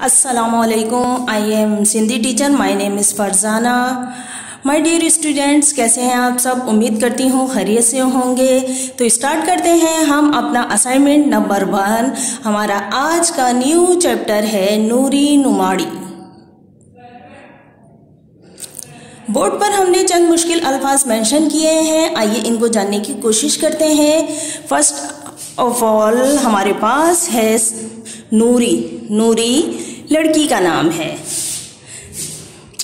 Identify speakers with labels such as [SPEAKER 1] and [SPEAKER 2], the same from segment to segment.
[SPEAKER 1] अस्सलाम वालेकुम I am Sindhi teacher my name is Farzana my dear students कैसे हैं आप सब? उम्मीद करती हूँ खैरियत से होंगे। तो स्टार्ट करते हैं हम अपना असाइनमेंट नंबर वन हमारा आज का न्यू चैप्टर है नूरी नुमाड़ी। बोर्ड पर हमने चंद मुश्किल अल्फाज मेंशन किए हैं। आइए इनको जानने की कोशिश करते हैं। फ़र्स्ट ऑफ़ ऑल हमारे पास है नूरी। नूरी लड़की का नाम है।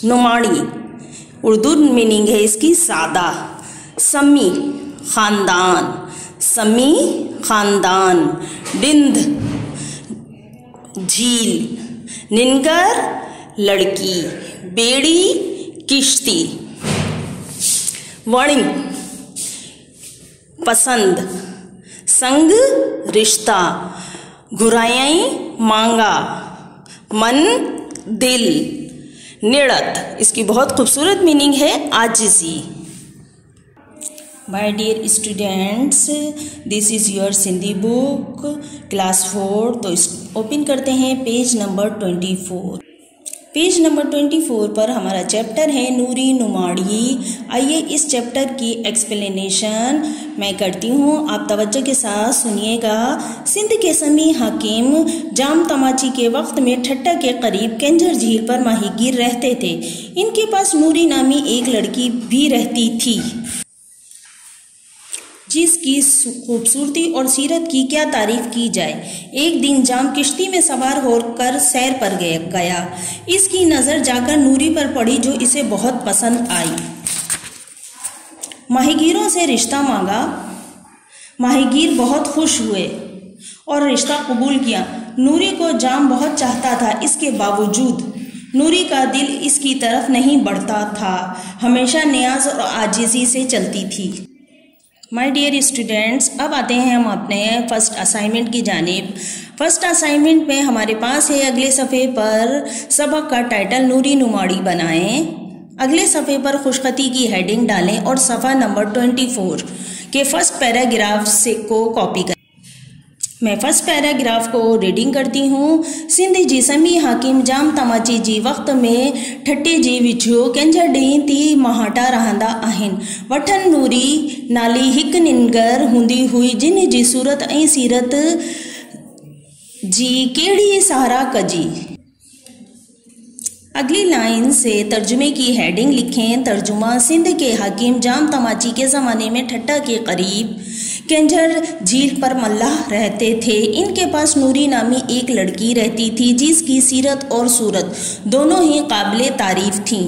[SPEAKER 1] नुमाड़ी। उर्दू मीनिंग है इसकी सादा। समी ख़ानदान। समी ख़ानदान। बिंद झील। निनकर लड़की। बेड़ी किश्ती। वणिंग पसंद। संग रिश्ता। घुराई मांगा। मन, दिल। निड़त। इसकी बहुत खूबसूरत मीनिंग है आजिजी। My dear students this is your Sindhi book class four तो इस ओपन करते हैं page number twenty four page number twenty four पर हमारा चैप्टर है नूरी नुमाड़ी। आइए इस चैप्टर की एक्सप्लेनेशन मैं करती हूँ। आप तवज्जो के साथ सुनिएगा। सिंध के समी हकीम जाम तमाची के वक्त में ठट्टा के करीब केंजर झील पर माहीगीर रहते थे। इनके पास नूरी नामी एक लड़की भी रहती थी। जिसकी खूबसूरती और सीरत की क्या तारीफ़ की जाए। एक दिन जाम किश्ती में सवार होकर सैर पर गया। इसकी नज़र जाकर नूरी पर पड़ी जो इसे बहुत पसंद आई। माहीगीरों से रिश्ता मांगा। माहीगीर बहुत खुश हुए और रिश्ता कबूल किया। नूरी को जाम बहुत चाहता था, इसके बावजूद नूरी का दिल इसकी तरफ़ नहीं बढ़ता था। हमेशा न्याज और आजिजी से चलती थी। माय डियर स्टूडेंट्स अब आते हैं हम अपने फ़र्स्ट असाइनमेंट की जानब। फ़र्स्ट असाइनमेंट में हमारे पास है अगले सफ़े पर सबक का टाइटल नूरी नुमाड़ी बनाएँ। अगले सफ़े पर खुशखती की हेडिंग डालें और सफ़ा नंबर ट्वेंटी फोर के फ़र्स्ट पैराग्राफ से को कॉपी करें। मैं फ़र्स्ट पैराग्राफ को रीडिंग करती हूँ। सिंध जी समी हाकिम जाम तमाची जी वक़्त में ठटे जी विछो कंहिंजा डी ती महाटा रहंदा आहिनि। वठनि नूरी नाली हिकु निनगर हूंदी हुई जिन जी सूरत ऐं सीरत जी कहिड़ी सहारा कजी। अगली लाइन से तर्जुमे की हेडिंग लिखें तर्जुमा सिंध के हकीम जाम तमाची के ज़माने में ठट्टा के करीब। केंझर झील पर मल्लाह रहते थे। इनके पास नूरी नामी एक लड़की रहती थी जिसकी सीरत और सूरत दोनों ही काबिल तारीफ़ थी।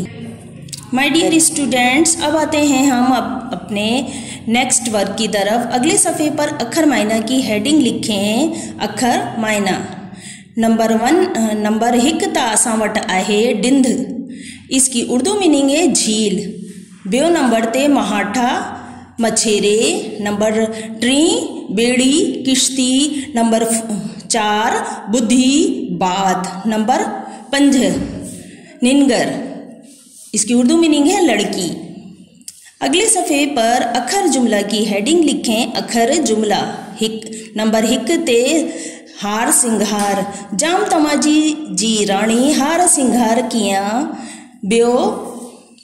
[SPEAKER 1] माय डियर स्टूडेंट्स अब आते हैं हम अप, अपने नेक्स्ट वर्क की तरफ़। अगले सफ़े पर अखर मायना की हेडिंग लिखें। अखर मायना। नंबर वन नंबर हिक त असां डिंद इसकी उर्दू मीनिंग है झील ॿियो नंबर ते महाठा मछेरे नंबर टी बेड़ी किश्ती नंबर चार बुद्धि बाद नंबर पंज निनगर इसकी उर्दू मीनिंग है लड़की अगले सफ़े पर अखर जुमला की हेडिंग लिखें अखर जुमला हिक नंबर हिक ते हार सिंगार जाम तमाजी जी राणी हार सिंगार किया? ॿियो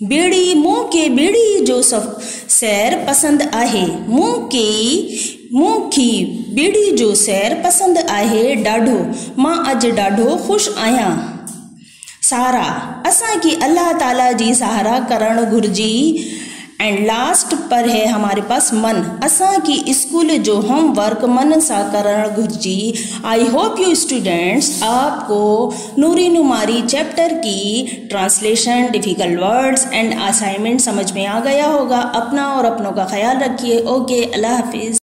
[SPEAKER 1] बेड़ी मूं के बेड़ी जो सफ़ सैर पसंद आहे मूं के मूंखे बेड़ी जो सैर पसंद आहे ॾाढो माँ अॼु ॾाढो ख़ुशि आहियाँ सहारा असांखे अल्लाह ताला जी सहारा करणु घुरिजी एंड लास्ट पर है हमारे पास मन। असा की स्कूल जो होमवर्क मन सा करण घुर्जी आई होप यू स्टूडेंट्स आपको नूरी नुमारी चैप्टर की translation difficult words and assignment समझ में आ गया होगा। अपना और अपनों का ख्याल रखिए। ओके अल्लाह हाफिज़